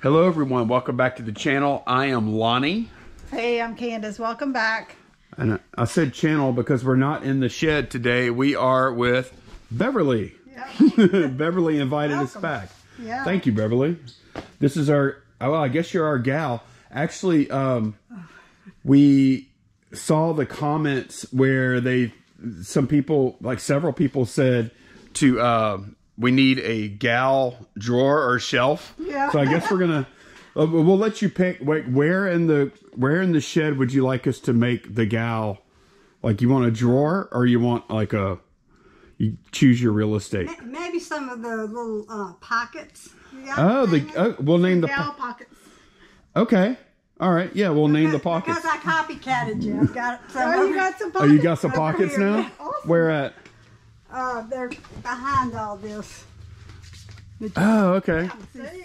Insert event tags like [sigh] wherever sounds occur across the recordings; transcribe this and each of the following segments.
Hello everyone, welcome back to the channel. I am Lonnie. Hey, I'm Candice. Welcome back. And I said channel because we're not in the shed today. We are with Beverly. Yep. [laughs] Beverly invited us back. Yeah. Thank you, Beverly. This is our, oh, well, I guess you're our gal. Actually, um, we saw the comments where they, some people, like several people said to, uh, we need a gal drawer or shelf. Yeah. So I guess we're gonna, uh, we'll let you pick. Wait, where in the where in the shed would you like us to make the gal? Like you want a drawer or you want like a, you choose your real estate. Maybe some of the little uh, pockets. Oh, the oh, we'll name the. Gal Po- pockets. okay, all right. Yeah, we'll name the Because- pockets. Because I copycatted you. I've got some. Oh, you got some Oh, pockets. you got some pockets here. now. Where at? Uh, they're behind all this. Oh, okay.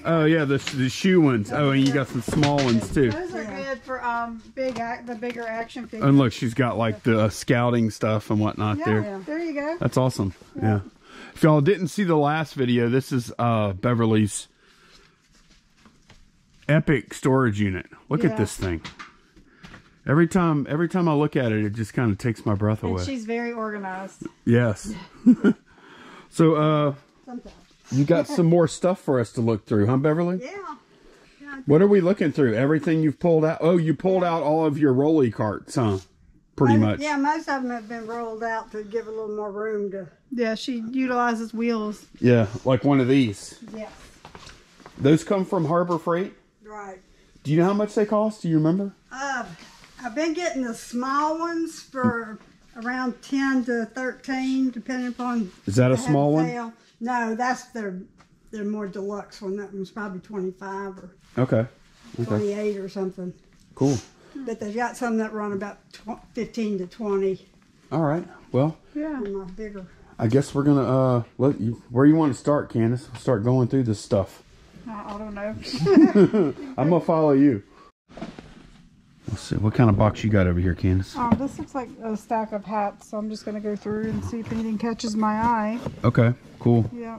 Oh yeah, the the shoe ones. Oh, and you got some small ones too. Those are good for um big ac- the bigger action figures. And look, she's got like the uh, scouting stuff and whatnot yeah, there. there you go. That's awesome. Yeah. If y'all didn't see the last video, this is uh Beverly's epic storage unit. Look Yeah. at this thing. Every time every time I look at it, it just kind of takes my breath away. And away. she's very organized. Yes. [laughs] so uh Sometimes. you got some more stuff for us to look through, huh, Beverly? Yeah. yeah. What are we looking through? Everything you've pulled out? Oh, you pulled out all of your rolly carts, huh? Pretty Most- much. Yeah, most of them have been rolled out to give a little more room to. Yeah, she utilizes wheels. Yeah, like one of these. Yes. Those come from Harbor Freight. Right. Do you know how much they cost? Do you remember? Uh, I've been getting the small ones for around 10 to 13, depending upon. Is that a small one? sale. No, that's their their more deluxe one. That one's probably 25 or Okay. Okay. 28 or something. Cool. But they've got some that run about tw- 15 to 20 All right. Well, Yeah. my bigger. I guess we're gonna uh let you. Where you want to start, Candice? We'll start going through this stuff. I, I don't know. [laughs] I'm gonna follow you. Let's see. What kind of box you got over here, Candice? Um, this looks like a stack of hats, so I'm just gonna go through and see if anything catches my eye. Okay. Cool. Yeah.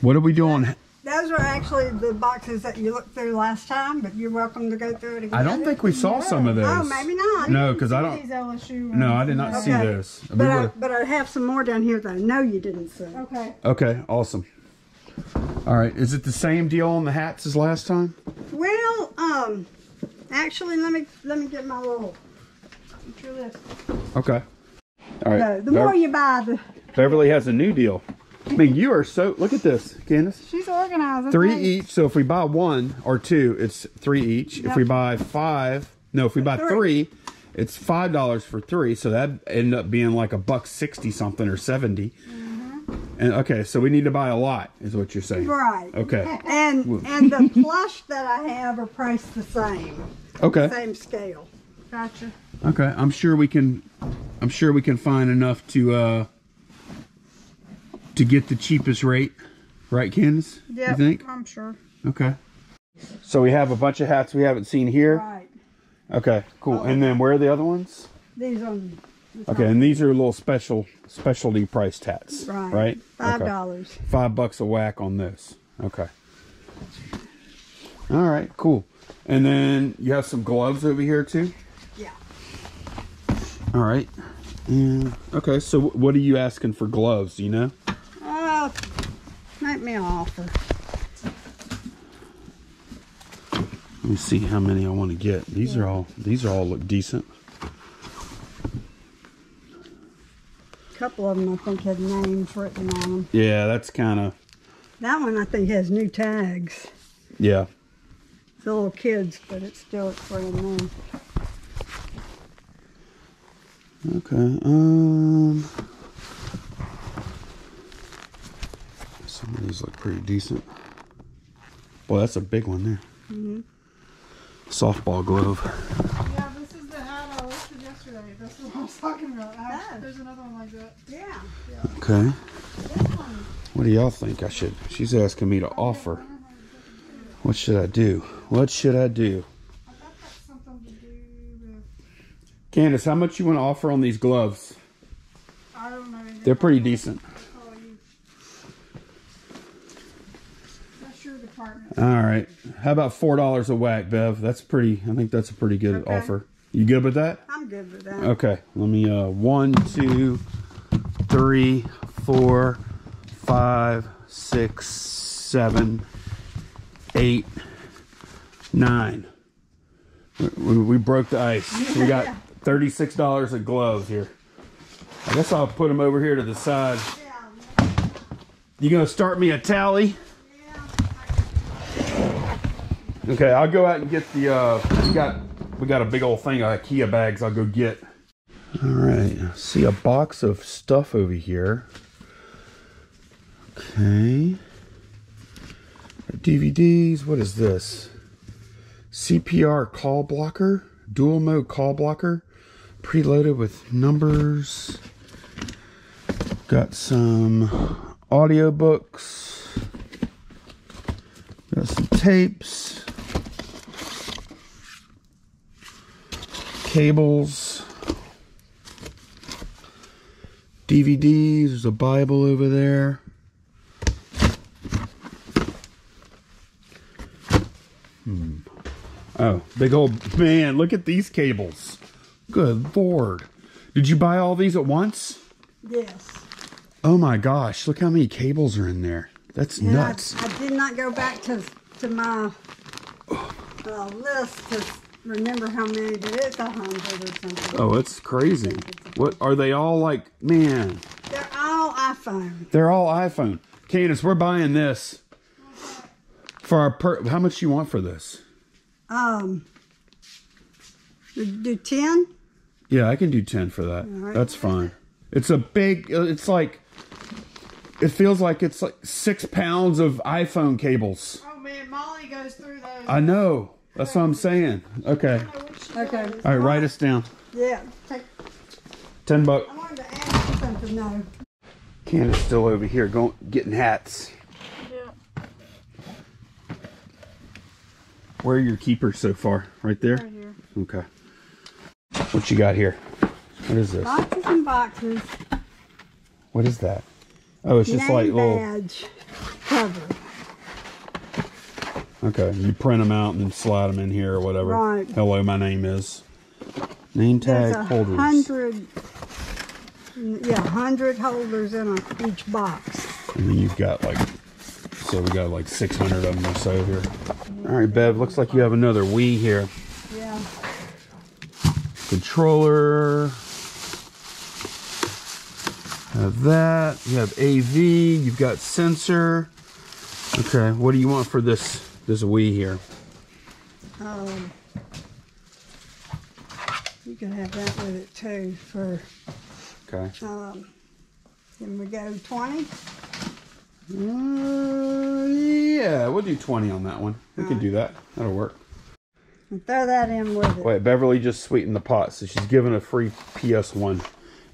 What are we doing? Those are actually the boxes that you looked through last time, but you're welcome to go through it again. I don't think we saw some of those. Oh, maybe not. No, because I don't. LSU. No, I did not see Okay. those. We But I, would've- but I have some more down here that I know you didn't see. Okay. Okay. Awesome. All right. Is it the same deal on the hats as last time? Well, um, actually, let me let me get my little. What's your list? Okay. All right. No, the Bev- more you buy, the Beverly has a new deal. I mean, you are so. Look at this, Candice. She's organized. Three nice. each. So if we buy one or two, it's three each. If we buy five, no, if we buy Three. three, it's five dollars for three. So that end up being like a buck sixty something or 70 Mm-hmm. And okay, so we need to buy a lot, is what you're saying. right. Okay. And and the [laughs] plush that I have are priced the same, Okay. same scale. Gotcha. Okay. I'm sure we can. I'm sure we can find enough to uh to get the cheapest rate, right, Candice? Yeah. You think? I'm sure. Okay. So we have a bunch of hats we haven't seen here. Right. Okay, cool. And then where are the other ones? These on. Okay, and these are little special specialty price hats, Right. right? Five Okay. dollars. Five bucks a whack on this. Okay. All right, cool. And then you have some gloves over here too. Yeah. All right. And okay, so what are you asking for gloves? You know? Uh, make me an offer. Let me see how many I want to get. These are all these are all look decent. Couple of them I think had names written on them. Yeah, that's kind of That one I think has new tags. yeah. It's little kids, but it's still brand new. Okay. Um. Some of these look pretty decent. Boy, that's a big one there. Mm-hmm. Softball glove. Yeah, this is the hat I listed yesterday. That's what I was talking about. I. There's another one like that. Yeah. Okay. What do y'all think I should? She's asking me to offer. What should I do? What should I do? I thought that's something to do with. Candice, how much you want to offer on these gloves? I don't know. anything They're pretty decent. I'll call you. That's your department. All right. How about four dollars a whack, Bev? That's pretty. I think that's a pretty good Okay. offer. You good with that? I'm good with that. Okay. Let me. Uh, one, two, three, four, five, six, seven, eight, nine. We, we, broke the ice. We got [laughs] thirty-six dollars of gloves here. I guess I'll put them over here to the side. You gonna start me a tally? yeah. Okay, I'll go out and get the. Uh, we got we got a big old thing of IKEA bags. I'll go get. All right, see a box of stuff over here. Okay. DVDs. What is this? CPR call blocker, dual mode call blocker, preloaded with numbers. Got some audiobooks. Got some tapes. Cables. DVDs. There's a Bible over there. Hmm. Oh, big old man, look at these cables. Good lord. Did you buy all these at once? Yes. Oh my gosh, look how many cables are in there. That's And nuts. I, I did not go back to to my uh, list to remember how many, but it's a hundred or something. Oh, it's crazy. What are they all like? Man, They're all iPhone. they're all iPhone. Candice, we're buying this for our per. How much do you want for this? Um, do- ten? Yeah, I can do ten for that. right. That's fine. It's a big. It's like. It feels like it's like six pounds of iPhone cables. Oh man, Molly goes through those. I know. That's what I'm saying. Okay. Okay. All right, write us down. Yeah. Take, Ten bucks. I wanted to ask you something. No. Candice still over here going getting hats. Yeah, Where are your keepers so far? Right there? right here. Okay. What you got here? What is this? Boxes and boxes. What is that? Oh, it's just Name like little. badge cover. Okay, you print them out and then slide them in here or whatever. Right. Hello, my name is. Name tag There's a holders. hundred. Yeah, hundred holders in a, each box. And then you've got like, so we got like 600 of them or so here. All right, Bev, looks like you have another Wii here. Yeah. Controller. Have that. You have AV. You've got sensor. Okay, what do you want for this this Wii here? Um, you can have that with it too for, Okay. um, can we go 20? Uh, yeah, we'll do 20 on that one. We can do that. That'll work. And throw that in with it. Wait, Beverly just sweetened the pot, so she's giving a free PS1.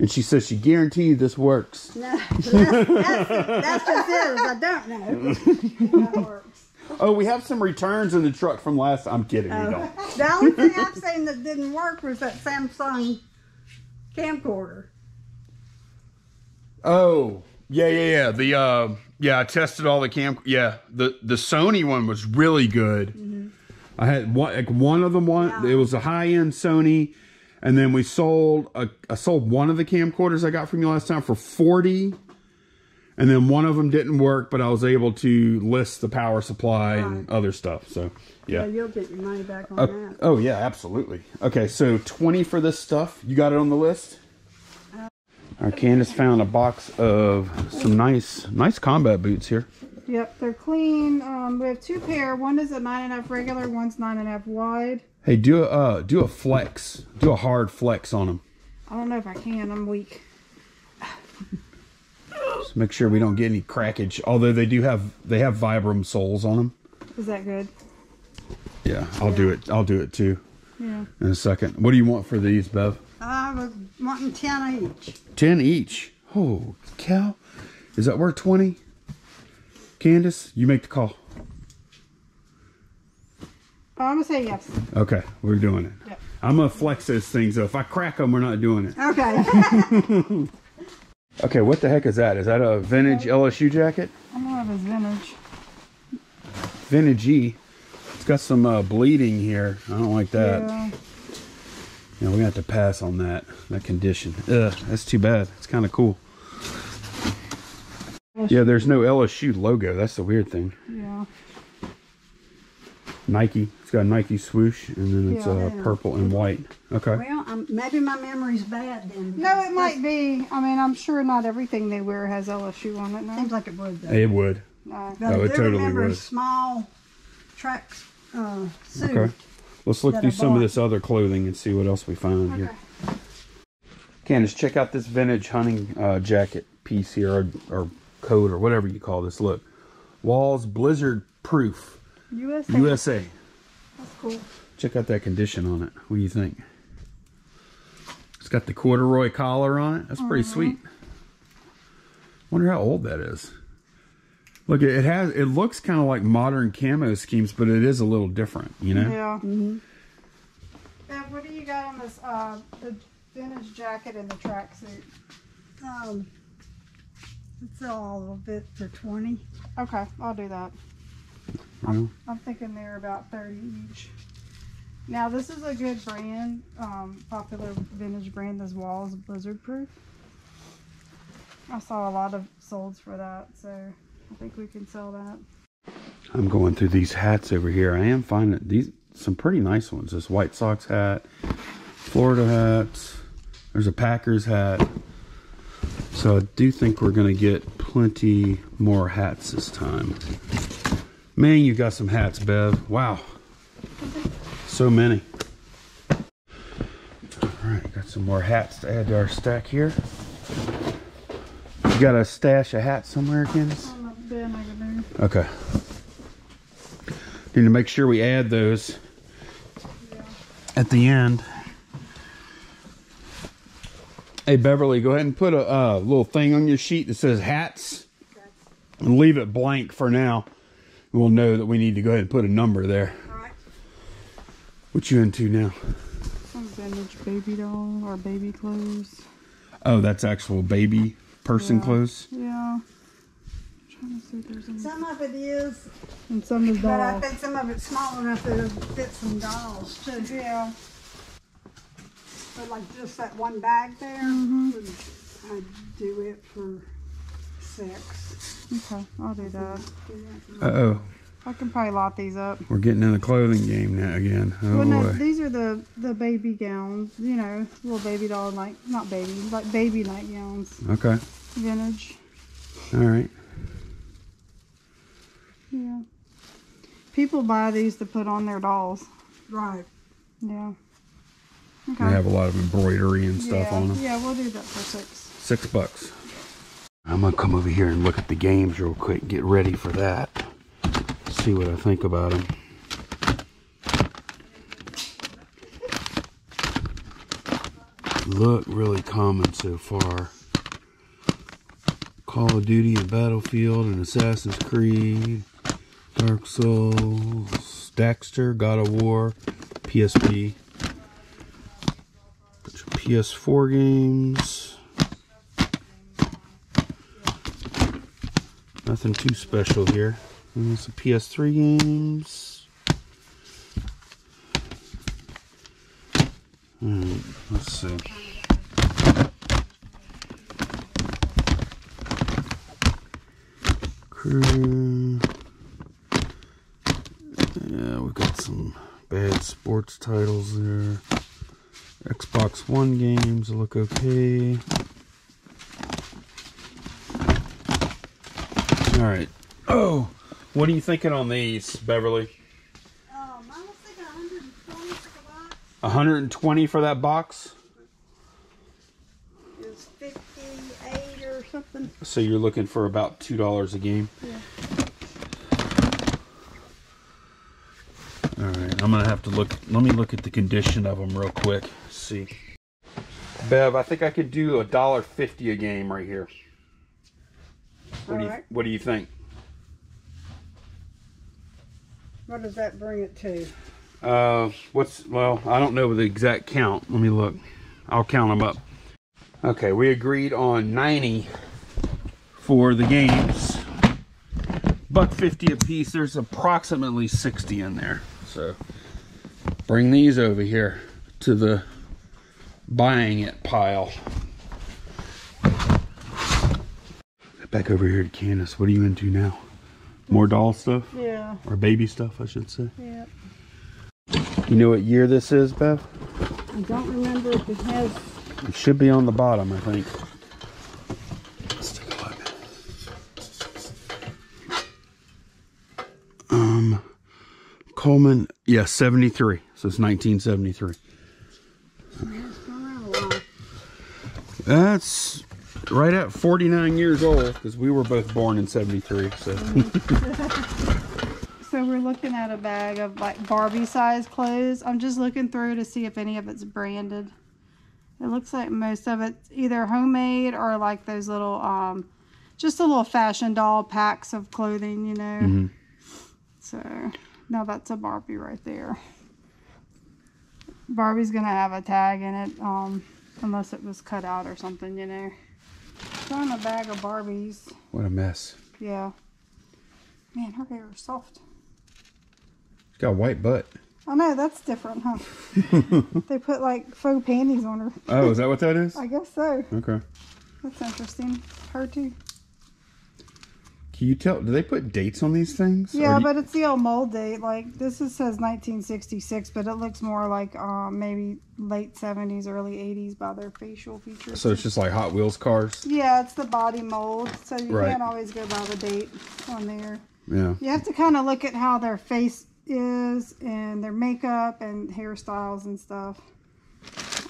And she says she guaranteed this works. No, [laughs] that's, that's, that's just it. I don't know. [laughs] that works. Oh, we have some returns in the truck from last. I'm kidding, we Oh. don't. [laughs] The only thing I've seen that didn't work was that Samsung camcorder. Oh, yeah, yeah, yeah. The uh, yeah, I tested all the cam. Yeah, the the Sony one was really good. I had one like one of them. One Yeah. it was a high end Sony, and then we sold a I sold one of the camcorders I got from you last time for forty. And then one of them didn't work, but I was able to list the power supply and other stuff. So, Yeah, yeah. you'll get your money back on Uh, that. oh yeah, absolutely. Okay, so twenty for this stuff. You got it on the list. Our Candice found a box of some nice, nice combat boots here. Yep, they're clean. Um, we have two pair. One is a nine and a half regular. One's nine and a half wide. Hey, do a uh, do a flex, do a hard flex on them. I don't know if I can. I'm weak. [laughs] Just make sure we don't get any crackage. Although they do have they have Vibram soles on them. Is that good? Yeah, I'll do it. I'll do it too Yeah. in a second. What do you want for these, Bev? I was wanting 10 each. Ten each. Oh, cow. Is that worth twenty? Candice, you make the call. Oh, I'm gonna say yes. Okay, we're doing it. Yep. I'm gonna flex those things. Though. If I crack them, we're not doing it. Okay. [laughs] Okay, what the heck is that? Is that a vintage LSU jacket? I don't know if it's vintage. vintagey. It's got some uh, bleeding here. I don't like that. Yeah. Yeah, we're gonna have to pass on that that condition. Ugh, that's too bad. It's kind of cool. Yeah, there's no LSU logo. That's the weird thing. Yeah. Nike. It's got a Nike swoosh, and then it's Yeah. uh, purple and white. Okay. Well, um, maybe my memory's bad then. No, it might be. I mean, I'm sure not everything they wear has LSU on it that now. Seems like it would. Though. It would. No. Oh, it totally remember would. small track uh, suit. Okay. Let's look through some of this other clothing and see what else we find here. Okay. Candice, check out this vintage hunting uh, jacket piece here, or, or coat, or whatever you call this. Look, Walls Blizzard Proof, USA. USA. That's cool. Check out that condition on it. What do you think? It's got the corduroy collar on it. That's pretty sweet. Wonder how old that is. Look, it has. It looks kind of like modern camo schemes, but it is a little different. You know. Yeah. Mm-hmm. Bev, what do you got on this? Uh, the vintage jacket and the tracksuit. Um, it's all of bit for twenty. Okay, I'll do that. Well, I'm thinking they're about 30 each. Now, this is a good brand, um, popular vintage brand, this Walls Blizzard Proof. I saw a lot of solds for that, so I think we can sell that. I'm going through these hats over here. I am finding these some pretty nice ones. This White Sox hat, Florida hats. There's a Packers hat. So I do think we're gonna get plenty more hats this time. Man, you got some hats, Bev. Wow. So many. Alright, got some more hats to add to our stack here. You got a stash of hats somewhere, Candice? Okay. Need to make sure we add those at the end. Hey Beverly, go ahead and put a uh, little thing on your sheet that says hats and leave it blank for now. We'll know that we need to go ahead and put a number there. All right. What you into now? Some vintage baby doll or baby clothes. Oh, that's actual baby person Yeah. clothes. Yeah. I'm trying to see if there's any. Some of it is, And some is but I think some of it's small enough that it'll fit some dolls too. Yeah. But like just that one bag there, Mhm. I'd do it for six. Okay, I'll do that. Uh oh, I can probably lot these up. we're getting in the clothing game now again. Oh well, no, boy. these are the the baby gowns. You know, little baby doll night, not baby, like baby nightgowns, Okay. vintage. All right. Yeah. People buy these to put on their dolls. Right. Yeah. Okay. They have a lot of embroidery and stuff yeah. on them. Yeah, we'll do that for six. Six bucks. I'm gonna come over here and look at the games real quick. Get ready for that. See what I think about them. Look really common so far. Call of Duty and Battlefield and Assassin's Creed, Dark Souls, Dexter, God of War, PSP. Bunch of PS4 games. Nothing too special here. And some PS3 games. Alright, let's see. Crew. Yeah, we've got some bad sports titles there. Xbox One games look okay. All right. Oh, what are you thinking on these, Beverly? Um, I was thinking 120 for the box. 120 for that box. It's 58 or something. So you're looking for about two dollars a game. Yeah. All right, I'm gonna have to look. Let me look at the condition of them real quick. See, Bev, I think I could do a dollar fifty a game right here. What do you Alright. What do you think? What does that bring it to? Uh, what's well, I don't know the exact count. Let me look. I'll count them up. Okay, we agreed on 90 for the games. buck fifty a piece. There's approximately sixty in there. So bring these over here to the buying it pile. Back over here to Candice. What are you into now? More doll stuff Yeah. or baby stuff, I should say. Yeah. You know what year this is, Beth? I don't remember if it has. It should be on the bottom, I think. Let's take a look. Um, Coleman, yeah, 73. So it's 1973. It's been a while. That's right at 49 years old because we were both born in 73. So [laughs] So we're looking at a bag of like Barbie size clothes. I'm just looking through to see if any of it's branded. It looks like most of it's either homemade or like those little um just a little fashion doll packs of clothing, you know. Mhm. So now that's a Barbie right there. Barbie's gonna have a tag in it, um, unless it was cut out or something, you know. On a bag of Barbies. what a mess. Yeah. Man, her hair is soft. She's got a white butt. I know that's different, huh? [laughs] they put like faux panties on her. Oh, is that what that is? I guess so. Okay. That's interesting. Her too. Can you tell? Do they put dates on these things? Yeah, do you- but it's the old mold date. Like this is, says 1966, but it looks more like um, maybe late 70s, early 80s by their facial features. so it's just like Hot Wheels cars. yeah, it's the body mold, so you Right. can't always go by the date on there. Yeah. You have to kind of look at how their face is and their makeup and hairstyles and stuff.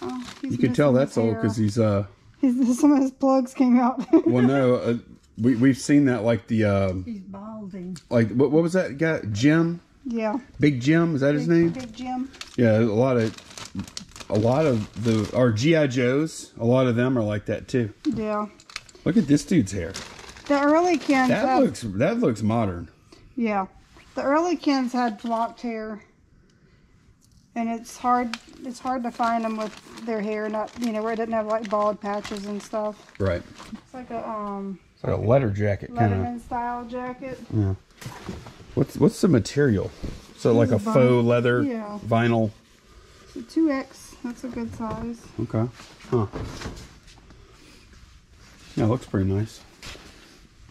Oh, You can tell that's old because he's uh. His, [laughs] some of his plugs came out. Well, no, [laughs] uh, we we've seen that like the um He's balding. like what what was that guy Jim yeah. Big Jim is that his name? Big Jim. Yeah, a lot of a lot of the our GI Joes. A lot of them are like that too. Yeah. Look at this dude's hair. The early Kens That had, looks that looks modern. yeah. The early Kens had flocked hair. And it's hard it's hard to find them with their hair not you know where it didn't have like bald patches and stuff. Right. It's like a um It's like a letter jacket kind of. Letterman style jacket. Yeah. What's what's the material? So like a This faux vinyl. leather Yeah. vinyl. So two X, that's a good size. Okay. Huh. Yeah, it looks pretty nice.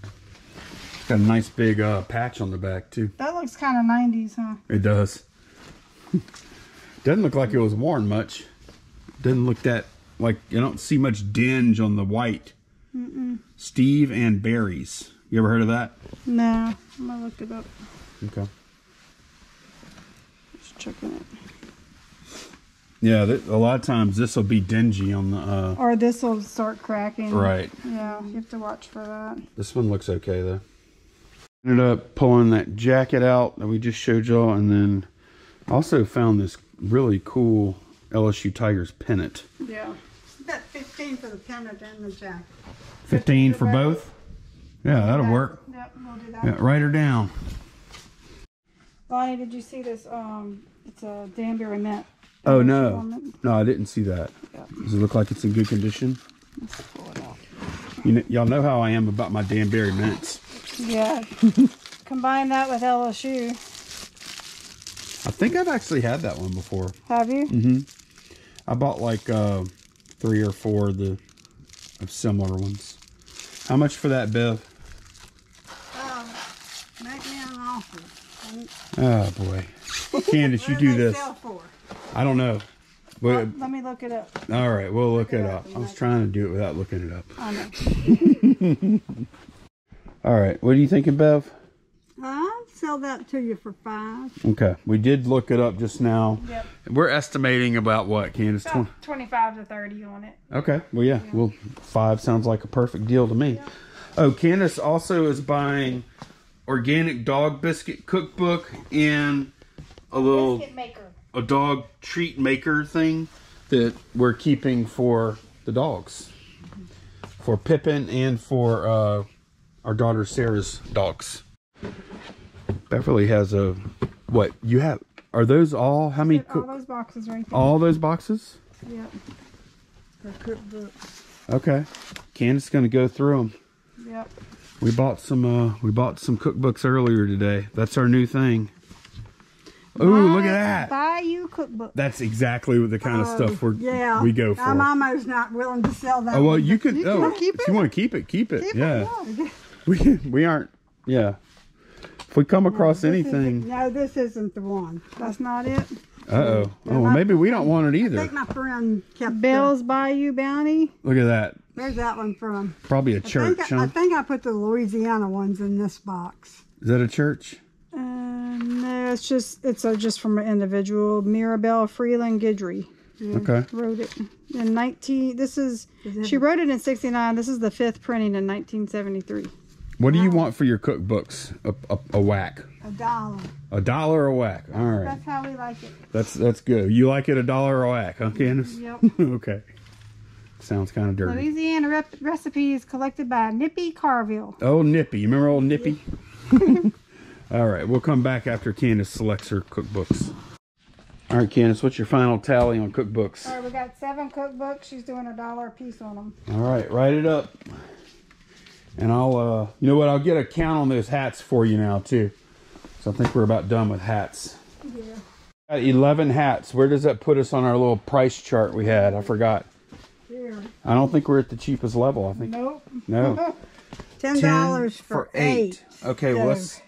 It's Got a nice big uh, patch on the back too. That looks kind of 90s, huh? It does. [laughs] Doesn't look like it was worn much. Doesn't look that like you don't see much dinge on the white. Steve and Barry's. You ever heard of that? No, I'm gonna look it up. Okay. Just checking it. Yeah, th- a lot of times this will be dingy on the. Uh, Or this will start cracking. right. Yeah, you have to watch for that. This one looks okay though. Ended up pulling that jacket out that we just showed y'all, and then also found this really cool LSU Tigers pennant. Yeah. Bet 15 for the pennant and the jacket. Fifteen for both? Yeah, that'll work. Yep, we'll do that. Yeah, write her down. Lonnie, did you see this? Um, it's a Danbury mint. Oh no, mint. no, I didn't see that. Yeah. Does it look like it's in good condition? Let's pull it out. You know, y'all know how I am about my Danbury mints. Yeah. [laughs] Combine that with LSU. I think I've actually had that one before. Have you? Mm-hmm. I bought like uh, three or four of the of similar ones. How much for that, Bev? Um, make me an offer. Oh boy, Candice, you [laughs] do this. sell for? I don't know. But, Let me look it up. all right, we'll look it it up. up. I was trying to do it without looking it up. I know. [laughs] All right, what are you thinking, Bev? I'll sell that to you for five. Okay, we did look it up just now. Yep. We're estimating about what, Candice? Twen- About 25 to 30 on it. Okay. Well, yeah. Well, five sounds like a perfect deal to me. Oh, Candice also is buying organic dog biscuit cookbook and a little Biscuit maker. a dog treat maker thing that we're keeping for the dogs, for Pippin and for uh, our daughter Sarah's dogs. Beverly has a what? You have? Are those all? How many? All Cook, those boxes right there. all those boxes? Yep. For cookbook. Okay. Candice going to go through them. Yep. We bought some. Uh, we bought some cookbooks earlier today. That's our new thing. Ooh, look at that! Buy you cookbook. That's exactly the kind of Oh, stuff we're yeah, we go for. I'm almost not willing to sell that. oh well, one, you but could. You oh, can keep if it. you want to keep it, keep it. Keep it, yeah, yeah. we we aren't. Yeah, if we come across this isn't- anything, No, this isn't the one. That's not it. uh oh. Oh, well, maybe we don't want it either. I either. think my friend kept. Bell's Bayou Bounty. Look at that. Where's that one from? Probably a church, think I, huh? I think I put the Louisiana ones in this box. Is that a church? Uh, no, it's just it's uh just from an individual. Mirabelle Freeland Guidry Okay. wrote it in 19. This is Is she wrote it in 69. This is the fifth printing in 1973. What do you want for your cookbooks? A, a, a whack. A dollar. A dollar a whack. All right. That's how we like it. That's that's good. You like it a dollar a whack, huh, Candice? Yep. [laughs] okay. Sounds kind of dirty. Louisiana rep- recipes collected by Nippy Carville. Oh, Nippy. You remember old Nippy? [laughs] All right. We'll come back after Candice selects her cookbooks. All right, Candice, what's your final tally on cookbooks? All right, we got seven cookbooks. She's doing a dollar a piece on them. All right, write it up. And I'll, uh, you know what? I'll get a count on those hats for you now, too. So I think we're about done with hats. Yeah. Got 11 hats. Where does that put us on our little price chart we had? I forgot. Here. I don't think we're at the cheapest level. I think Nope. no. [laughs] Ten dollars for, eight. Okay, well let's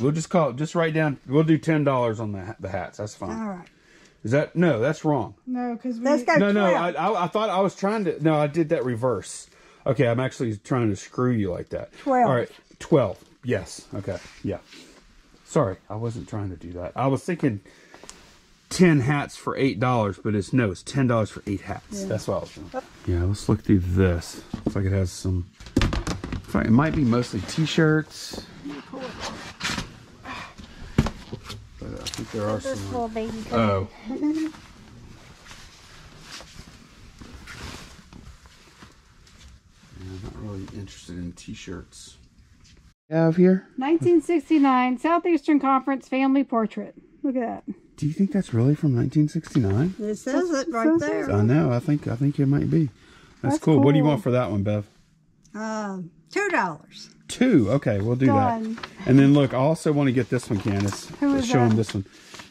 we'll just call it. Just write down. We'll do ten dollars on the the hats. That's fine. All right. Is that no? That's wrong. No, because we. Let's go. No, no. I, I I thought I was trying to. No, I did that reverse. Okay, I'm actually trying to screw you like that. 12. All right, twelve. Yes. Okay. Yeah. Sorry, I wasn't trying to do that. I was thinking ten hats for eight dollars, but it's no, it's ten dollars for eight hats. That's what I was doing. Yeah, let's look through this. Looks like it has some. like It might be mostly t-shirts. But I think there are This some. little baby. Oh. [laughs] Yeah, I'm not really interested in t-shirts. Have here? 1969 Southeastern Conference Family Portrait. Look at that. Do you think that's really from 1969? It says it right says there. I know. I think I think it might be. That's, That's cool. What do you want for that one, Bev? Uh, two dollars. Two. Okay, we'll do Done. that. And then look, I also want to get this one, Candice. Who is Show that? him this one.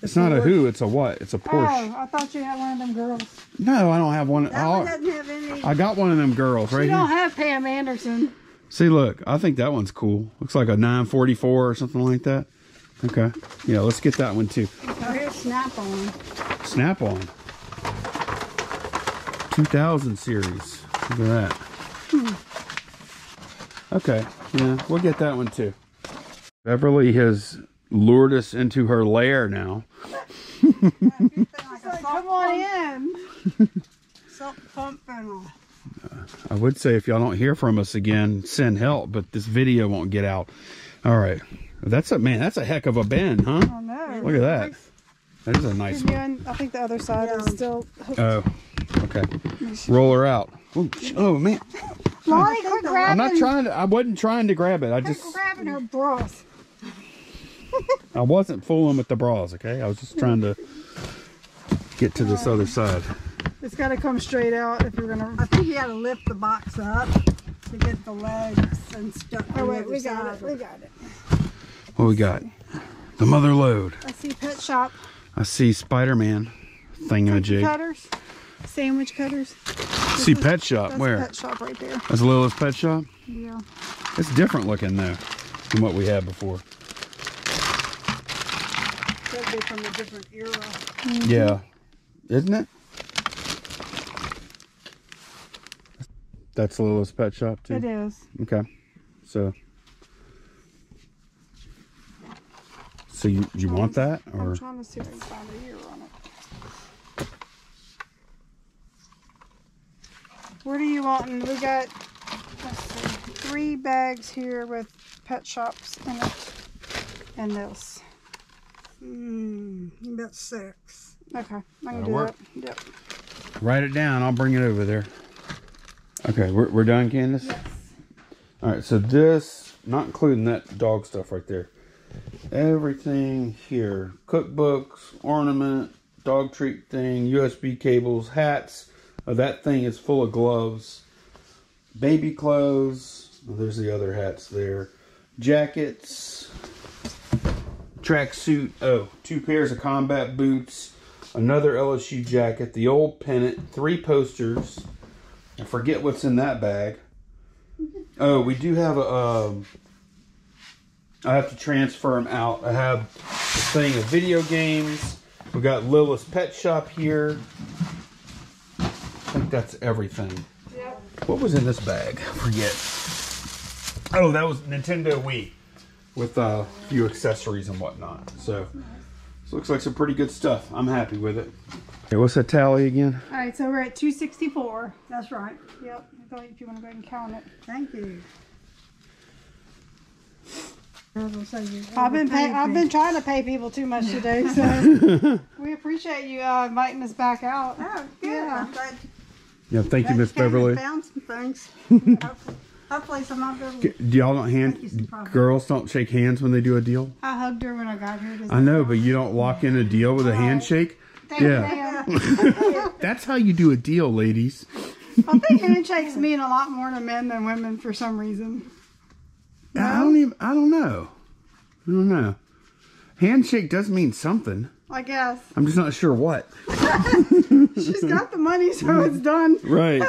It's not a who. It's a what? It's a oh, Porsche. Oh, I thought you had one of them girls. No, I don't have one. That one Oh, doesn't have any. I got one of them girls right You don't have Pam Anderson. See, look, I think that one's cool. Looks like a 944 or something like that. Okay. Yeah, let's get that one too. Oh, here's Snap on. Snap on. 2000 series. Look at that. Hmm. Okay. Yeah, we'll get that one too. Beverly has lured us into her lair now. like a Come on in. salt pump and a uh, I would say if y'all don't hear from us again, send help, but this video won't get out. All right. That's a man, that's a heck of a bend, huh? Oh no. Look at that. That is a nice one. un- I think the other side is Yeah. still. Oh, okay. Roll her out. Ooh, oh man, Molly, quit grabbing. I'm not trying to. I wasn't trying to grab it. I Quit just, grabbing her bras. [laughs] I wasn't fooling with the bras. Okay, I was just trying to get to this other side. It's got to come straight out if you're gonna. I think you got to lift the box up to get the legs and stuff. Oh wait, we got it. We got it. What we got? The mother load. I see pet shop I see Spider Man thingamajig. cutters, sandwich cutters. See pet shop. That's Where? pet shop right there. That's Littlest pet shop. Yeah. It's different looking though than what we had before. Could a different era. Yeah, isn't it? That's Littlest pet shop too. It is. Okay. So. So you you want that or I'm trying to see if I can find a year on it. What are you wanting? We got let's see, three bags here with pet shops in it, and this. Hmm, about six. Okay, I can That'll do work. that. Yep. write it down? I'll bring it over there. Okay, we're we're done, Candice. Yes. All right, so this, not including that dog stuff right there. Everything here: cookbooks, ornament, dog treat thing, USB cables, hats. Uh, that thing is full of gloves, baby clothes, Well, there's the other hats there. Jackets, tracksuit. Oh, two pairs of combat boots, another LSU jacket, the old pennant, three posters. I forget what's in that bag. Oh, we do have a. Um, I have to transfer them out. I have a thing of video games. We got Littlest Pet Shop here. I think that's everything. Yep. What was in this bag? I forget. Oh, that was Nintendo Wii with uh, a few accessories and whatnot. So, this looks like some pretty good stuff. I'm happy with it. Okay, what's that tally again? All right, so we're at 264. That's right. Yep. I thought if you want to go ahead and count it. Thank you. I was gonna say you I've been pay, overpaid I've been trying to pay people too much today, [laughs] so we appreciate you uh, inviting us back out. Oh, good. Yeah. Yeah, thank you, Miss Beverly. Found some things. [laughs] hopefully, hopefully some of them. Do y'all don't hand girls don't shake hands when they do a deal? I hugged her when I got here. I know, but you don't walk in a deal with a handshake. Thank Yeah. [laughs] [laughs] That's how you do a deal, ladies. I think handshakes mean a lot more to men than women for some reason. I don't even. I don't know. I don't know. Handshake does mean something. I guess I'm just not sure what. [laughs] she's got the money, so it's done. Right.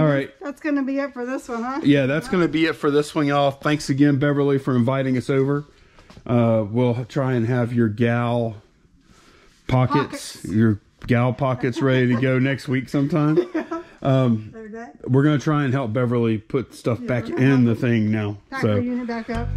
All right. That's gonna be it for this one, huh? Yeah, that's going to be it for this one, y'all. Thanks again, Beverly, for inviting us over. Uh, we'll try and have your gal pockets, Pockets. your gal pockets ready to go [laughs] next week sometime. There that. We're going to try and help Beverly put stuff back in the thing now. Pack So, unit back up.